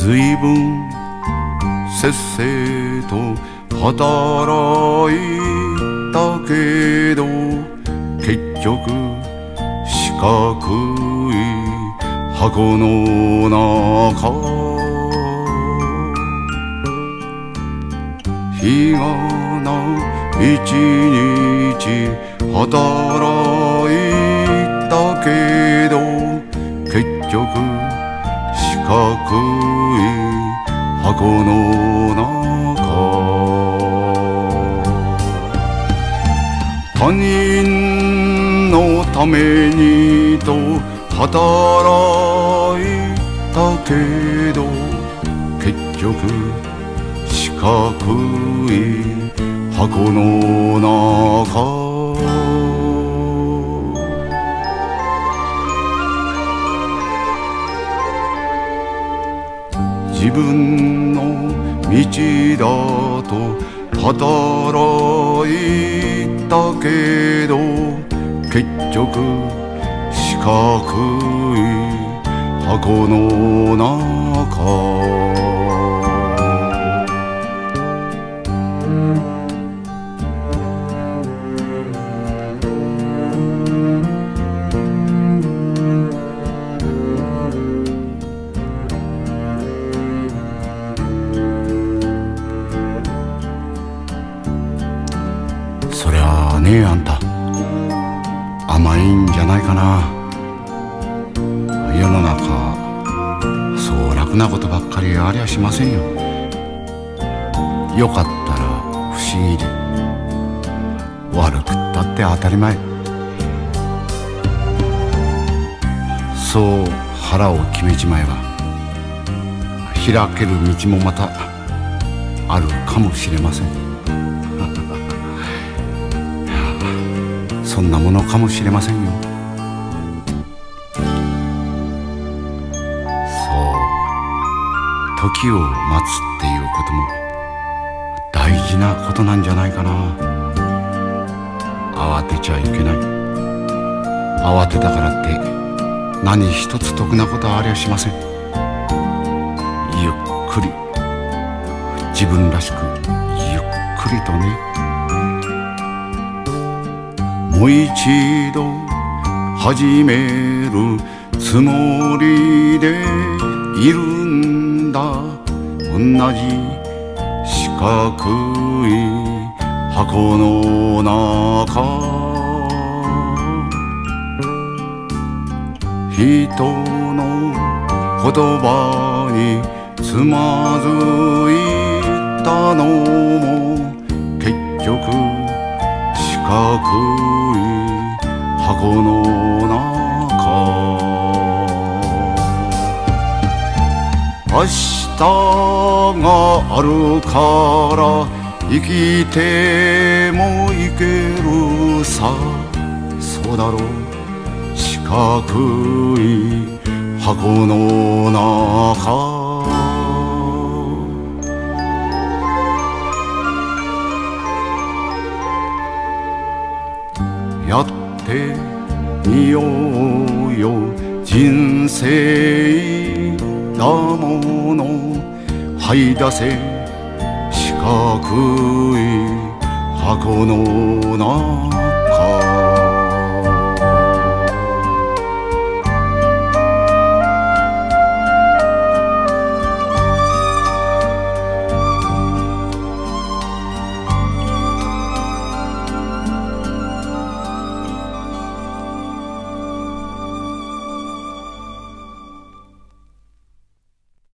ずいぶんせっせと働いたけど結局四角い箱の中日がな一日働いたけど結局四角い箱の中。他人のためにと働いたけど結局四角い箱の中。自分の道だと働いたけど結局四角い箱の中。ねえあんた。甘いんじゃないかな。世の中そう楽なことばっかりありゃしませんよ。よかったら不思議で悪くったって当たり前。そう腹を決めちまえば開ける道もまたあるかもしれません。そんなものかもしれませんよ。そう。時を待つっていうことも大事なことなんじゃないかな。慌てちゃいけない。慌てたからって何一つ得なことはありゃしません。ゆっくり。自分らしくゆっくりとね。もう一度始めるつもりでいるんだ。同じ四角い箱の中。人の言葉につまずいたのもい箱の中明日があるから生きてもいけるさそうだろう四角い箱の中てみようよ人生だもの。はい出せ四角い箱の中。